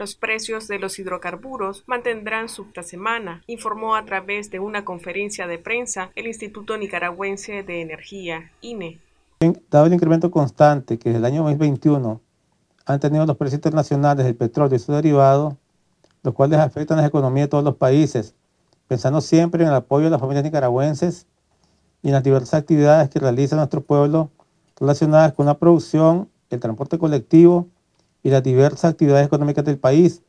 Los precios de los hidrocarburos mantendrán su semana, informó a través de una conferencia de prensa el Instituto Nicaragüense de Energía, INE. Dado el incremento constante que desde el año 2021 han tenido los precios internacionales del petróleo y sus derivados, los cuales afectan a la economía de todos los países, pensando siempre en el apoyo de las familias nicaragüenses y en las diversas actividades que realiza nuestro pueblo relacionadas con la producción, el transporte colectivo y las diversas actividades económicas del país,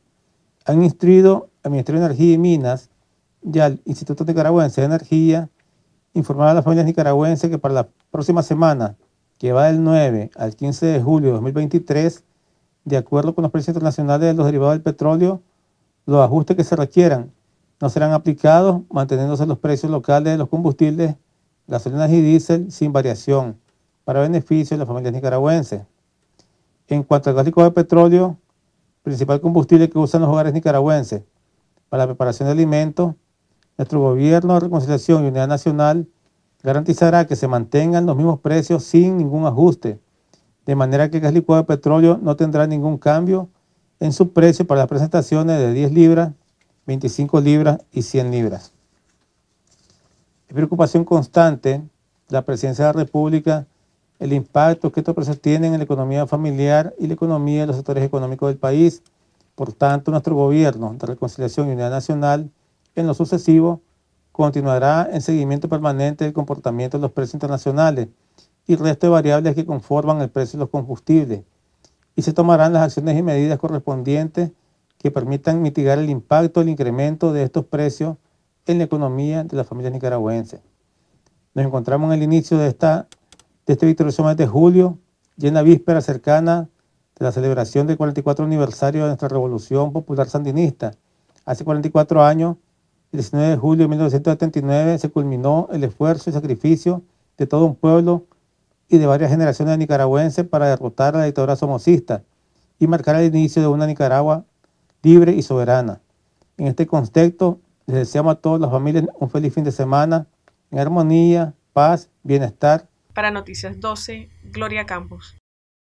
han instruido al Ministerio de Energía y Minas y al Instituto Nicaragüense de Energía informar a las familias nicaragüenses que para la próxima semana, que va del 9 al 15 de julio de 2023, de acuerdo con los precios internacionales de los derivados del petróleo, los ajustes que se requieran no serán aplicados, manteniéndose los precios locales de los combustibles, gasolinas y diésel sin variación, para beneficio de las familias nicaragüenses. En cuanto al gas de petróleo, principal combustible que usan los hogares nicaragüenses para la preparación de alimentos, nuestro gobierno de reconciliación y unidad nacional garantizará que se mantengan los mismos precios sin ningún ajuste, de manera que el gas licuado de petróleo no tendrá ningún cambio en su precio para las presentaciones de 10 libras, 25 libras y 100 libras. Es preocupación constante la presidencia de la República el impacto que estos precios tienen en la economía familiar y la economía de los sectores económicos del país. Por tanto, nuestro gobierno de reconciliación y unidad nacional, en lo sucesivo, continuará en seguimiento permanente del comportamiento de los precios internacionales y resto de variables que conforman el precio de los combustibles, y se tomarán las acciones y medidas correspondientes que permitan mitigar el impacto del incremento de estos precios en la economía de las familias nicaragüenses. Nos encontramos en el inicio de esta de este victorioso mes de julio y en la víspera cercana de la celebración del 44 aniversario de nuestra Revolución Popular Sandinista. Hace 44 años, el 19 de julio de 1979, se culminó el esfuerzo y sacrificio de todo un pueblo y de varias generaciones de nicaragüenses para derrotar a la dictadura somocista y marcar el inicio de una Nicaragua libre y soberana. En este contexto, les deseamos a todas las familias un feliz fin de semana, en armonía, paz, bienestar para Noticias 12, Gloria Campos.